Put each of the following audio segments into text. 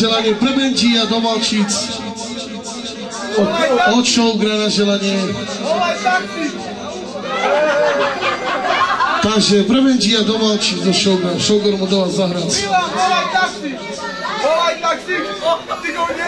Želanie Prebentí a Domalčíc. Od, Šolgra na želanie. Takže Prebentí a Domalčíc do Šolgra. Šolgor mu dáva zahrať. Milan, volaj taxi! Volaj taxi! Ty go nie!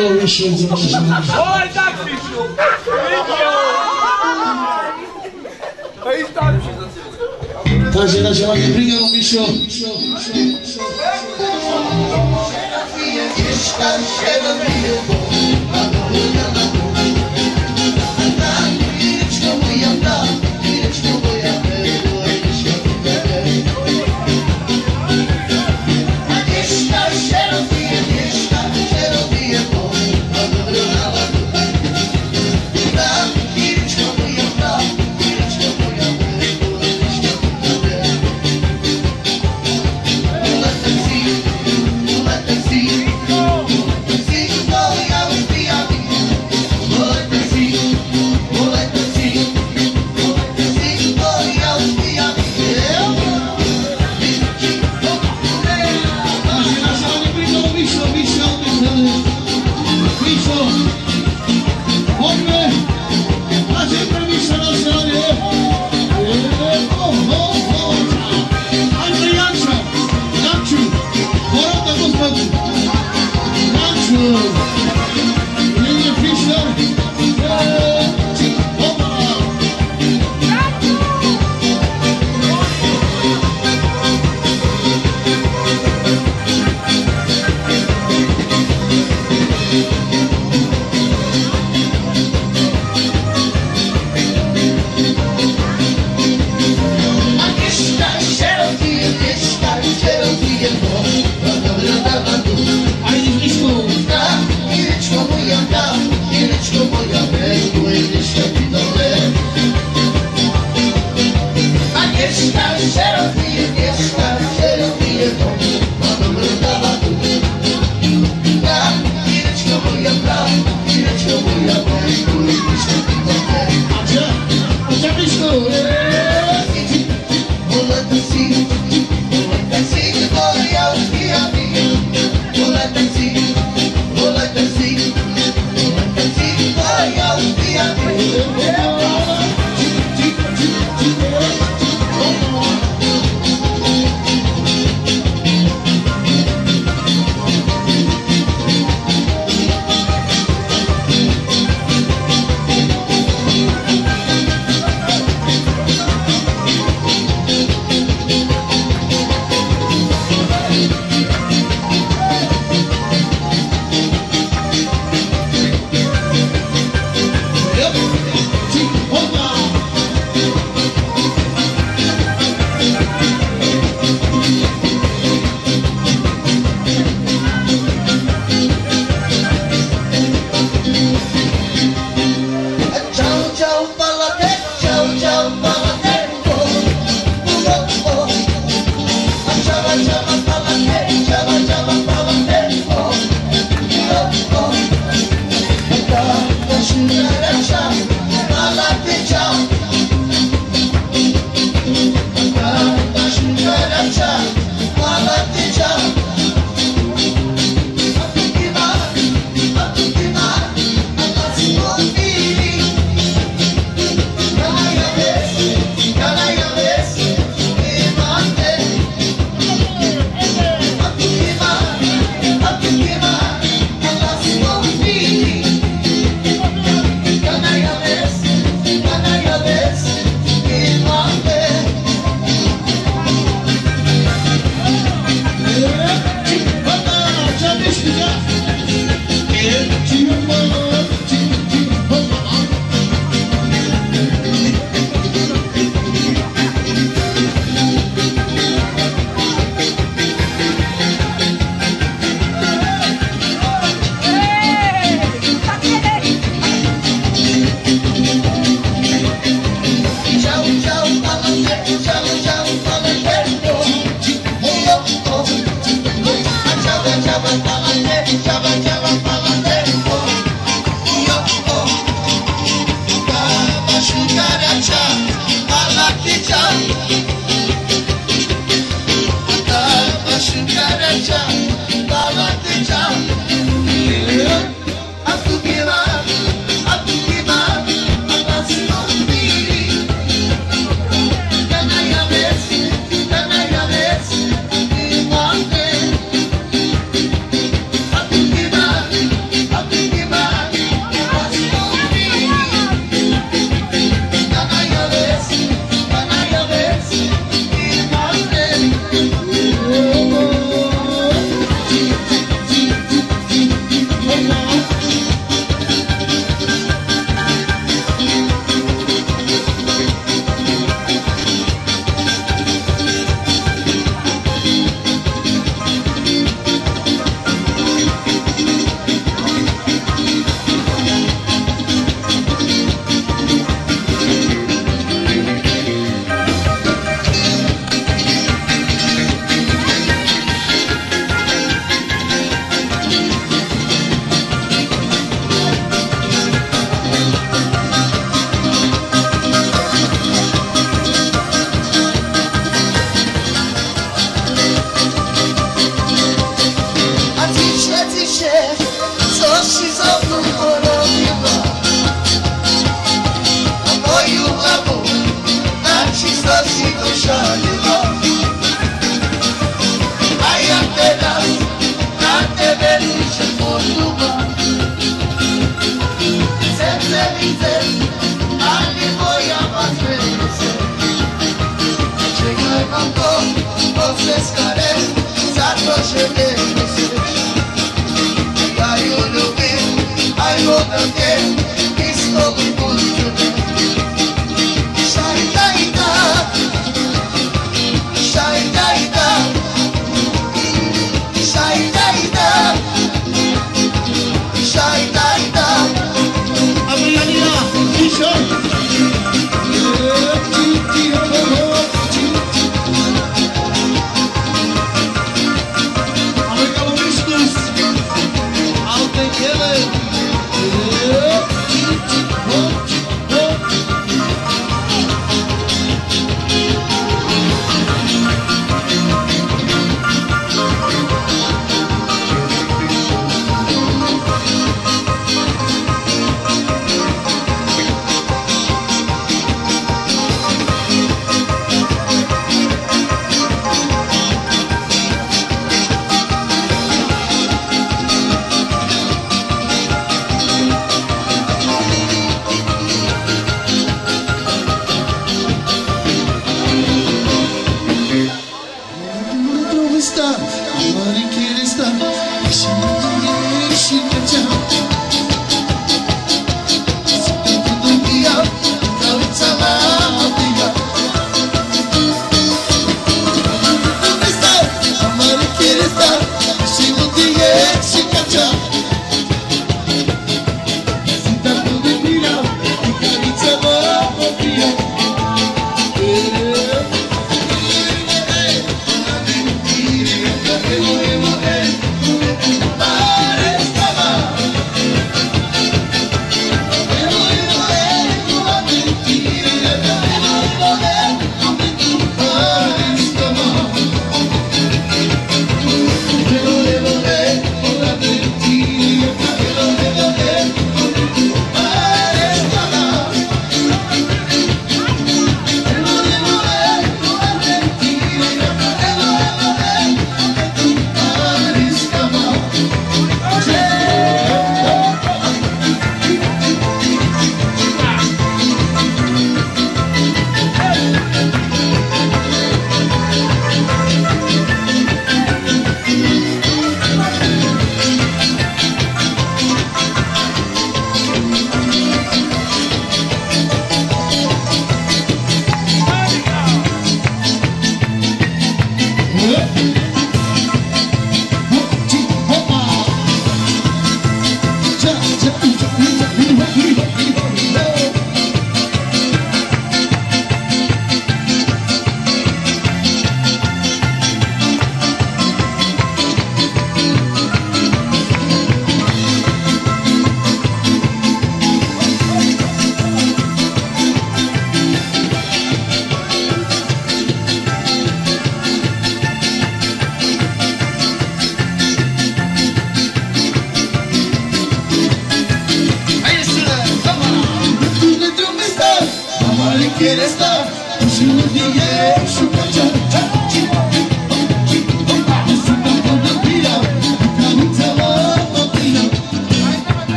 Cały się zrażony. Oj, tak, Krzysiu! No i tam się zaczyna. W każdym razie ładnie bicho. Misiu. bicho, się, dobiję.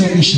Od